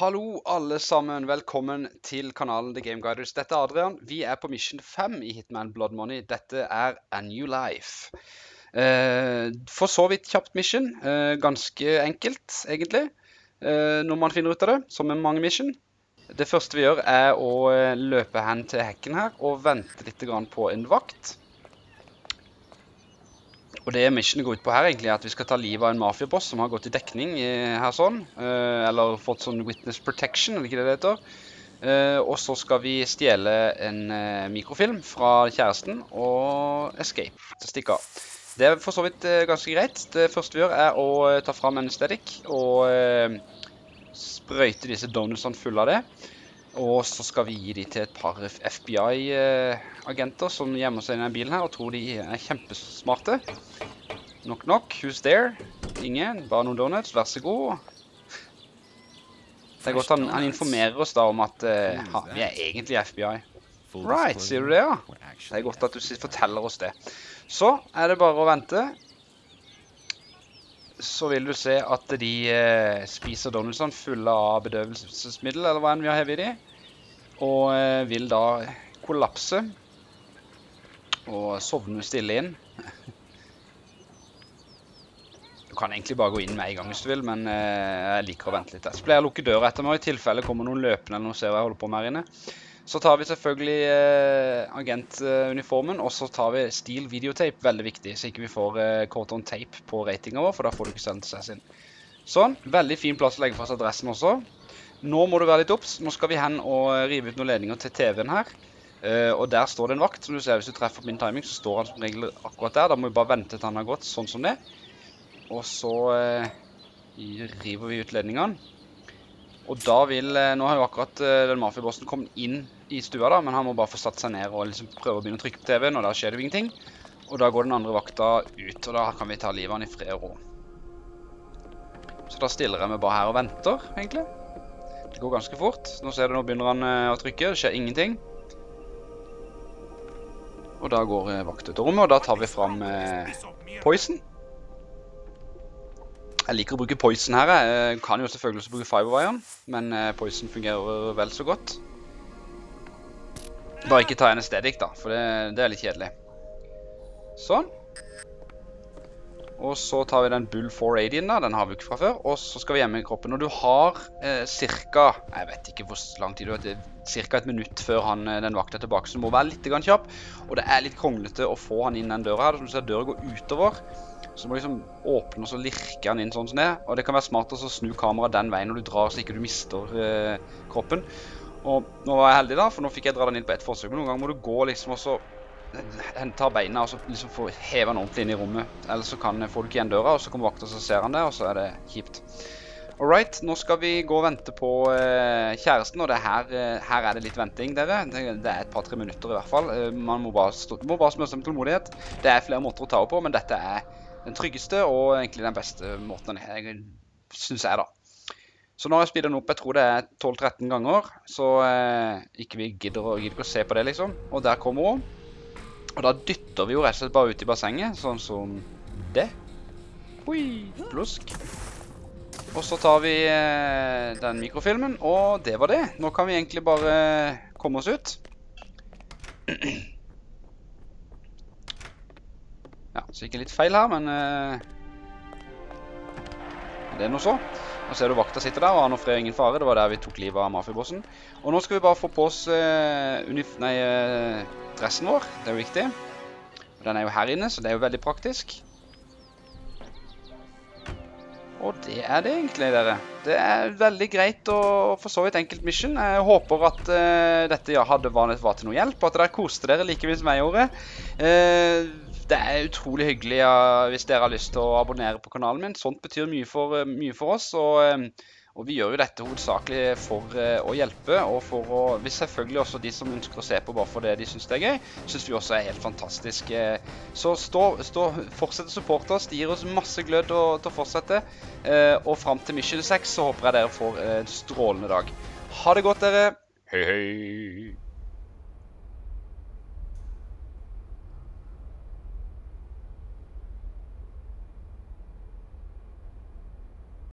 Hallo, alle sammen. Velkommen til kanalen The Game Guiders. Dette er Adrian. Vi er på mission 5 i Hitman Blood Money. Dette er A New Life. Eh, for så vidt kjapt mission. Eh, ganske enkelt, egentlig, eh, når man finner ut av det, som med mange mission. Det første vi gjør, er å eh, løpe hen til hekken her og vente litt på en vakt. Og det missionet går ut på her egentlig er at vi skal ta livet av en mafiaboss som har gått i dekning i, her sånn. eh, eller fått sånn witness protection, eller ikke det det heter. Eh, og så skal vi stjele en eh, mikrofilm fra kjæresten og escape. Så stikke av. Det er for så vidt eh, ganske greit. Det første vi gjør er å eh, ta fram en aesthetic og eh, sprøyte disse donutsene fulle av det. Og så skal vi gi de til et par FBI-agenter som gjemmer seg i denne bilen her og tror de er kjempesmarte. Knock knock, who's there? Ingen, bare noen donuts, vær så god. Det er godt han, han informerer oss da om at uh, ha, vi er egentlig FBI. Right, sier du det, ja? Det er godt at du forteller oss det. Så er det bare å vente. Så vil du se at de uh, spiser donutsene fulle av bedøvelsesmiddel, eller hva enn vi har hevet i de. Og eh, vil da kollapse. Og sovne stille inn. Du kan egentlig bare gå inn med en gang hvis du vil, men eh, jeg liker å vente litt. Så pleier jeg å lukke døra etter meg, i tilfelle kommer noen løpende eller noen ser hva jeg holder på med her inne. Så tar vi selvfølgelig eh, agentuniformen, og så tar vi steel videotape, veldig viktig, så ikke vi får kort on tape på ratinga vår, for da får du ikke sendt seg sin. Sånn, veldig fin plass å legge fast adressen også. Nå må du være litt obs. Nå skal vi hen og eh, rive ut noen ledninger til TV-en her. Uh, og der står det en vakt, som du ser hvis du treffer min timing, så står han som regel akkurat der. Da må vi bare vente til han har gått, sånn som det. Og så uh, river vi ut ledningene. Og da vil uh, Nå har jo akkurat den mafiabossen kommet inn i stua, da, men han må bare få satt seg ned og liksom prøve å begynne å trykke på TV-en, og da skjer det jo ingenting. Og da går den andre vakta ut, og da kan vi ta livet av han i fred og ro. Så da stiller jeg meg bare her og venter, egentlig. Det går ganske fort. Nå ser du, nå begynner han eh, å trykke, det skjer ingenting. Og da går vakt ut av rommet, og da tar vi fram eh, Poison. Jeg liker å bruke Poison her. Jeg kan jo selvfølgelig også bruke Fiberwiren, men eh, Poison fungerer vel så godt. Bare ikke ta en aesthetic, da, for det er litt kjedelig. Sånn. Og så tar vi den Bull 480 da, den har vi ikke fra før, og så skal vi hjemme i kroppen. Og du har eh, cirka, jeg vet ikke hvor lang tid du har, cirka et minutt før han, eh, den vakta er tilbake, så du må være litt kjapp. Og det er litt kronglete å få han inn den døra her, som du ser døra går utover. Så du må liksom åpne og så lirke han inn sånn som det. Og det kan være smart å snu kameraet den veien når du drar, så ikke du mister eh, kroppen. Og nå var jeg heldig da, for nå fikk jeg dra den inn på ett forsøk. Men noen ganger må du gå liksom og så hente beina og så liksom få heve den ordentlig inn i rommet. Ellers så kan, folk igjen døra, og så kommer vakta og så ser han det, og så er det kjipt. Alright, nå skal vi gå og vente på eh, kjæresten, og er her, eh, her er det litt venting, dere. Det, det er et par-tre minutter i hvert fall. Eh, man må bare, må bare smøre seg med tålmodighet. Det er flere måter å ta opp på, men dette er den tryggeste og egentlig den beste måten, jeg synes jeg da. Så nå har jeg speedet den opp, jeg tror det er 12-13 ganger, så eh, ikke vi gidder, gidder ikke å se på det liksom. Og der kommer hun. Og da dytter vi jo rett og slett bare ut i bassenget, sånn som det. Oi, plusk. Og så tar vi eh, den mikrofilmen, og det var det. Nå kan vi egentlig bare komme oss ut. Ja, så gikk jeg litt feil her, men eh, det er noe så. Nå ser du vakta sitter der og fred og ingen fare. Det var der vi tok livet av mafiabossen. Og nå skal vi bare få på oss eh, nei, eh, dressen vår. Det er jo viktig. Og den er jo her inne, så det er jo veldig praktisk. Og det er det egentlig, dere. Det er veldig greit og for så vidt enkelt mission. Jeg håper at uh, dette ja, hadde var, var til noe hjelp, og at dere koste dere like mye som jeg gjorde. Uh, det er utrolig hyggelig uh, hvis dere har lyst til å abonnere på kanalen min. Sånt betyr mye for, eh, mye for oss, og, og vi gjør jo dette hovedsakelig for eh, å hjelpe, og for å, hvis selvfølgelig også de som ønsker å se på bare for det de synes det er gøy, synes vi også er helt fantastisk. eh. Så stå, stå, fortsett å supporte oss, det gir oss masse glød å, til å fortsette, eh, og frem til Mission 6 så håper jeg dere får en strålende dag. Ha det godt dere! Hei hei!